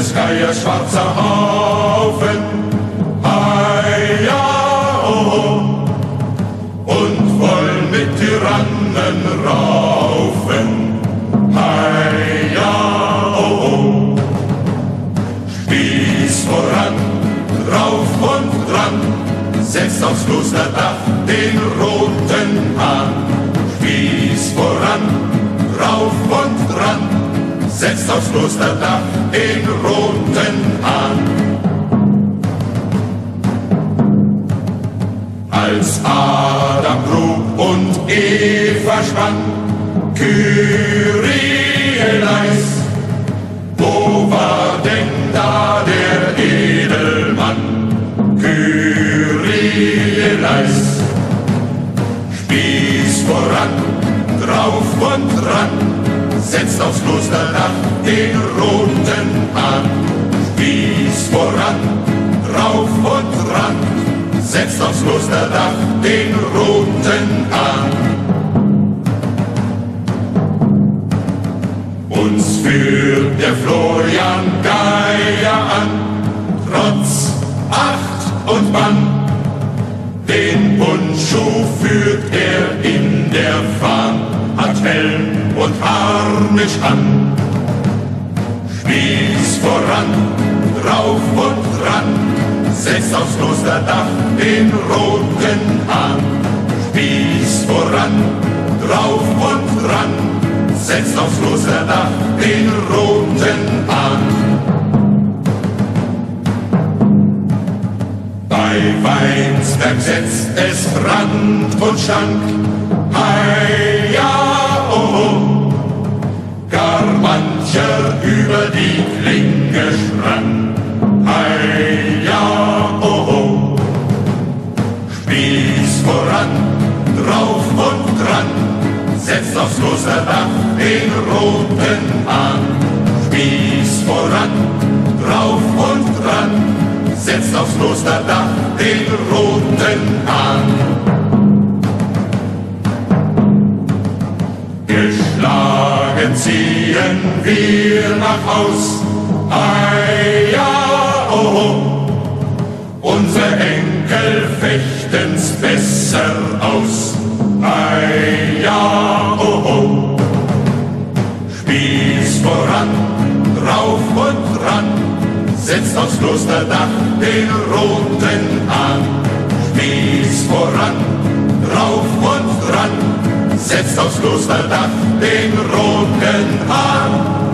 Landesgeier schwarzer Haufen. Heia, oh, und wollen mit Tyrannen raufen. Heia, oh, Spieß voran, rauf und dran, setzt aufs Klosterdach den roten Hahn. Spieß voran, rauf und dran, setzt aufs Klosterdach den roten Hahn. Als Adam grub und Eva spann, Kyrie leis, wo war denn da der Edelmann? Kyrie leis, Spieß voran, drauf und dran, setzt aufs Klosterdach den roten Hahn. Spieß voran, drauf und dran, setzt aufs Klosterdach den roten Hahn. Uns führt der Florian Geier an, trotz Acht und Bann. Den Bundschuh führt er in der Fahn, hat Helm und Harnisch an. Spieß voran, drauf und dran, setzt aufs Klosterdach den roten Hahn. Spieß voran, drauf und dran, setzt aufs Klosterdach den roten Hahn. Bei Weinsberg setzt es Brand und Schank, Hei, aufs Klosterdach den roten Hahn. Spieß voran, drauf und dran, setzt aufs Klosterdach den roten Hahn. Geschlagen ziehen wir nach Haus, ei ja, oh, oh. Unsere Enkel fechten's besser aus, ei ja, setzt aufs Klosterdach den roten Hahn. Spieß voran, drauf und dran, setzt aufs Klosterdach den roten Hahn.